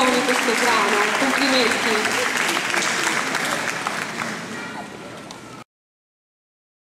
di questo brano, complimenti.